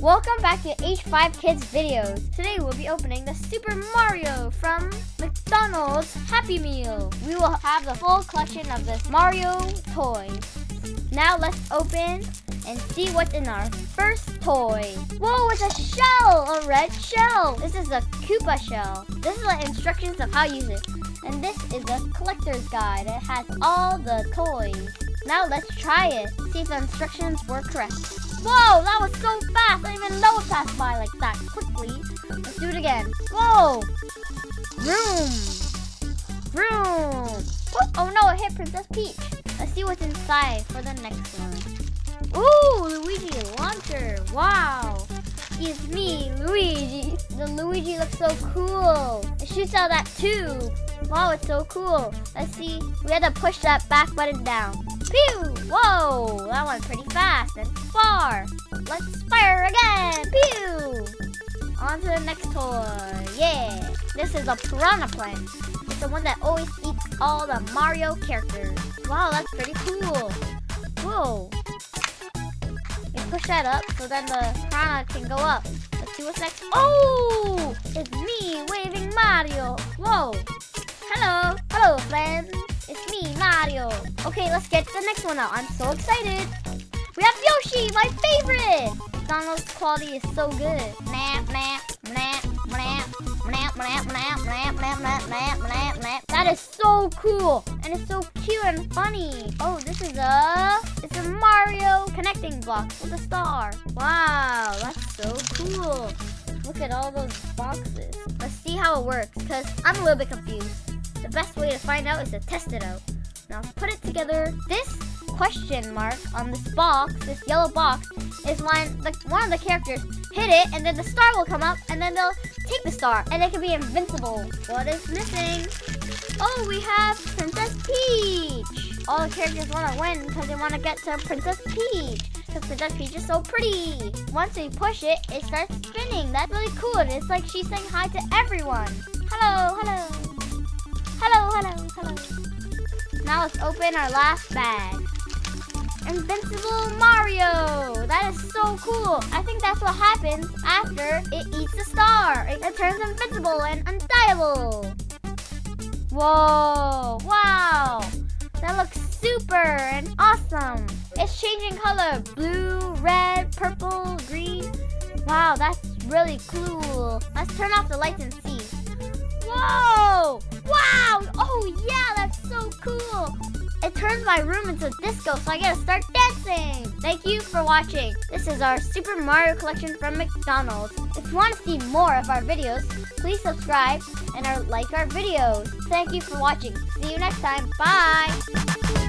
Welcome back to H5 Kids videos. Today we'll be opening the Super Mario from McDonald's Happy Meal. We will have the full collection of this Mario toy. Now let's open and see what's in our first toy. Whoa, it's a shell, a red shell. This is a Koopa shell. This is the instructions of how to use it. And this is a collector's guide. It has all the toys. Now let's try it. See if the instructions were correct. Whoa, that was so fast. I didn't even know it passed by like that quickly. Let's do it again. Whoa. Vroom. Vroom. Oh no, it hit Princess Peach. Let's see what's inside for the next one. Ooh, Luigi launcher. Wow. It's me, Luigi. The Luigi looks so cool. It shoots out that tube. Wow, it's so cool. Let's see. We had to push that back button down. Pew! Whoa! That went pretty fast and far. Let's fire again. Pew! On to the next toy. Yeah. This is a piranha plant. It's the one that always eats all the Mario characters. Wow, that's pretty cool. Whoa. You push that up so then the piranha can go up. Let's see what's next. Oh! It's me waving Mario. Whoa. Okay, let's get the next one out. I'm so excited. We have Yoshi, my favorite. Donald's quality is so good. That is so cool. And it's so cute and funny. Oh, this is a, it's a Mario connecting block with a star. Wow, that's so cool. Look at all those boxes. Let's see how it works, because I'm a little bit confused. The best way to find out is to test it out. Now put it together. This question mark on this box, this yellow box, is when the, one of the characters hit it and then the star will come up and then they'll take the star and it can be invincible. What is missing? Oh, we have Princess Peach. All the characters want to win because they want to get to Princess Peach. Because Princess Peach is so pretty. Once we push it, it starts spinning. That's really cool. It's like she's saying hi to everyone. Hello, hello. Hello, hello, hello. Now let's open our last bag. Invincible Mario! That is so cool. I think that's what happens after it eats the star. It, it turns invincible and undieable. Whoa, wow. That looks super and awesome. It's changing color. Blue, red, purple, green. Wow, that's really cool. Let's turn off the lights and see. Whoa! Wow! Oh yeah, that's so cool! Turns my room into a disco, so I gotta start dancing! Thank you for watching. This is our Super Mario collection from McDonald's. If you want to see more of our videos, please subscribe and our, like our videos. Thank you for watching. See you next time. Bye!